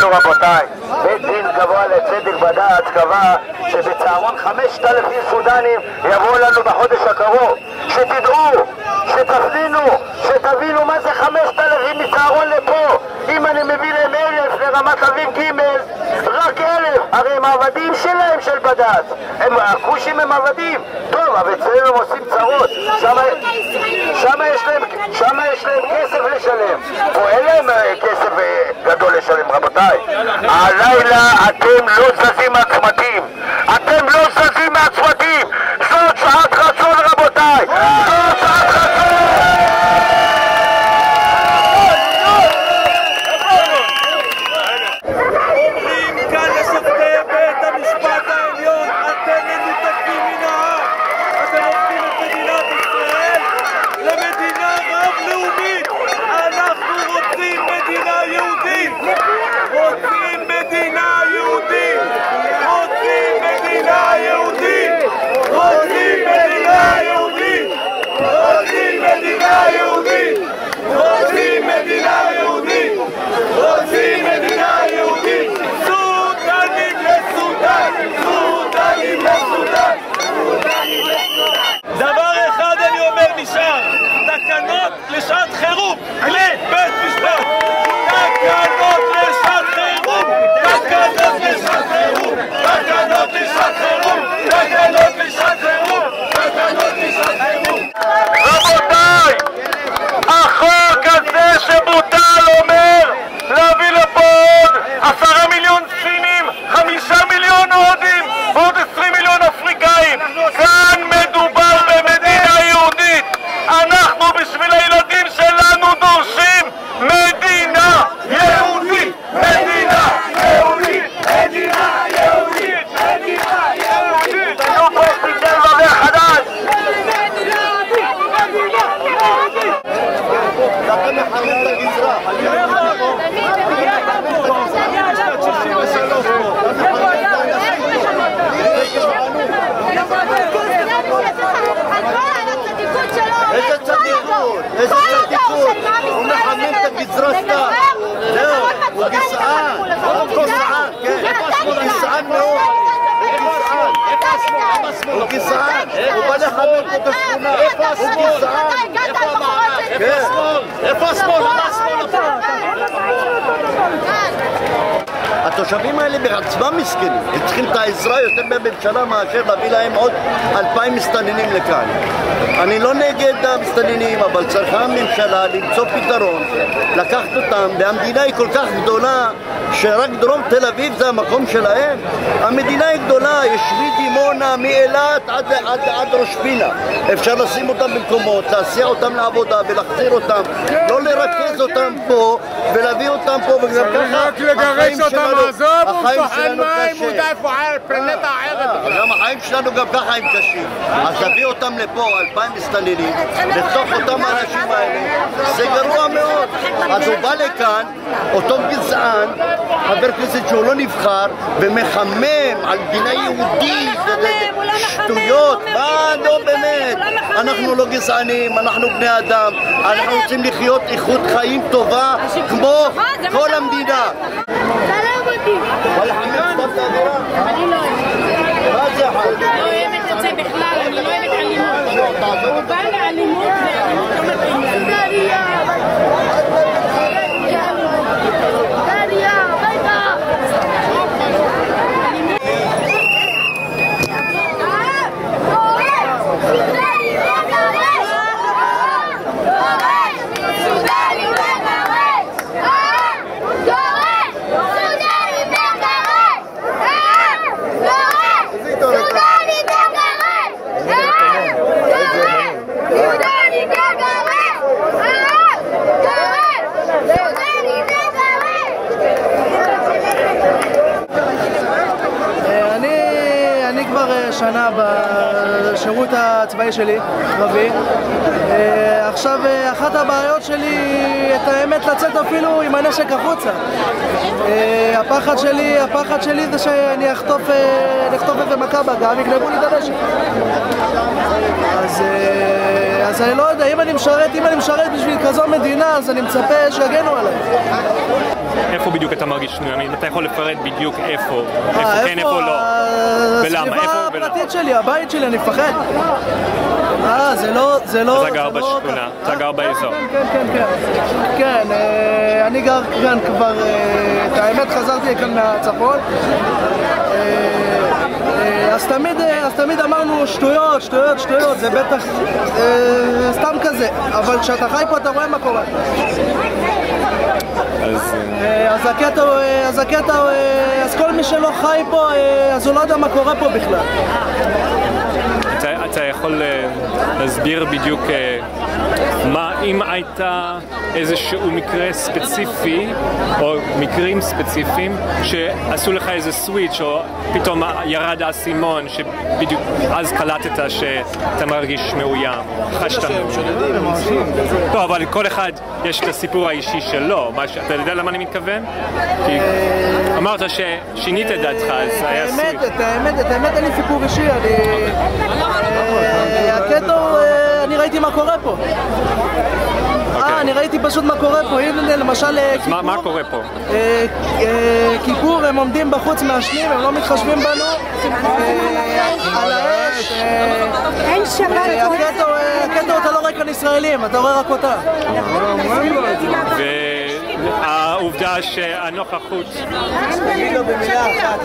נו רבותיי, בית דין גבוה לצדק בדעת קבע שבצהרון 5,000 סודנים יבואו לנו בחודש הקרוב. שתדעו, שתפנינו, שתבינו מה זה 5,000 מצהרון לפה. אם אני מביא להם אלף לרמת אביב ג' רק אלף, הרי הם עבדים שלהם של בד"ץ. הם הכושים הם עבדים. טוב, אבל אצלנו הם עושים צרות. שמה יש להם, כסף לשלם. פה אין להם אה, כסף אה, לשלם, רבותיי. הלילה אתם לא זזים מהצמתים. אתם לא זזים מהצמתים. הוא גזען. הוא בא לחמם פה את השכונה. הוא גזען. כן. איפה השמאל? למה השמאל התושבים האלה בעצמם מסכנים, הם צריכים את העזרה יותר מהממשלה מאשר להביא להם עוד אלפיים מסתננים לכאן. אני לא נגד המסתננים, אבל צריכה הממשלה למצוא פתרון, לקחת אותם, והמדינה היא כל כך גדולה, שרק דרום תל אביב זה המקום שלהם. המדינה היא גדולה, יש מדימונה, מאילת עד, עד, עד ראש פינה. אפשר לשים אותם במקומות, להסיע אותם לעבודה ולהחזיר אותם, לא לרכז אותם פה ולהביא אותם פה, וגם ככה רק לגרש אותם, שלנו- החיים שלנו פלנטה אחרת. אה, גם החיים שלנו גם ככה הם קשים. אז תביא אותם לפה, אלפיים מסתננים, לתוך אותם האנשים האלה, זה גרוע מאוד. אז הוא בא לכאן, אותו גזען, חבר כנסת שהוא לא נבחר, ומחמם על מדינה יהודית, הוא לא מחמם, שטויות, הוא מה, מבין לא באמת. לא. אנחנו לא גזענים, אנחנו בני אדם, אנחנו רוצים לחיות איכות חיים טובה, כמו מה כל המדינה. אני לא אוהבת. מה זה החיים? לא אוהבת את זה בכלל, אני לא אוהבת אלימות. הוא בא לאלימות ואלימות לא מתאים. אה, אני, אני כבר אה, שנה בשירות הצבאי שלי, קרבי. אה, עכשיו, אה, אחת הבעיות שלי את האמת לצאת אפילו עם הנשק החוצה. אה, הפחד שלי, הפחד שלי זה שאני אחטוף, אני אחטוף איזה מכה בגב, יגנבו לי את הנשק. אז, אז אני לא יודע, אם אני משרת, אם אני משרת בשביל כזו מדינה, אז אני מצפה שיגנו עליי. איפה בדיוק אתה מרגיש מאמין? אתה יכול לפרט בדיוק איפה, איפה כן, איפה לא. ולמה? הסביבה איפה ולמה? הפרטית שלי, הבית שלי, אני מפחד. אה, זה לא, זה לא... אתה גר זה לא בשכונה. אתה גר באזור. כן, כן, כן. כן, אה, אני גר כאן כבר, אה, את האמת חזרתי לכאן מהצפון. אה, אה, אז תמיד, אה, אז תמיד אמרנו שטויות, שטויות, שטויות, זה בטח אה, סתם כזה, אבל כשאתה חי פה אתה רואה מה קורה. אז אה, אה, אז הקטע, אה, אז הקטע, אה, אז כל מי שלא חי פה, אה, אז הוא לא יודע מה קורה פה בכלל. יכול אה, להסביר בדיוק אה, מה, אם הייתה איזשהו מקרה ספציפי, או מקרים ספציפיים, שעשו לך איזה סוויץ', או פתאום ירד האסימון, שבדיוק אז קלטת שאתה מרגיש מאוים, חשת לא, אבל כל אחד יש את הסיפור האישי שלו. אתה יודע למה אני מתכוון? כי אמרת ששינית את דעתך, אז היה האמת, סוויץ'. את האמת, את האמת אין לי סיפור אישי, אני... הקטע הוא, אה, אני ראיתי מה קורה פה. אה, אני ראיתי פשוט מה קורה פה, הנה למשל אה, אוקיי. מה, כיפור, מה קורה פה? אה, כיפור, הם עומדים בחוץ מעשנים, הם לא מתחשבים בנו, על האש, אין שבת הוא, אתה לא רואה כאן ישראלים, אתה רואה רק אותם. והעובדה שהנוכחות במילה אחת.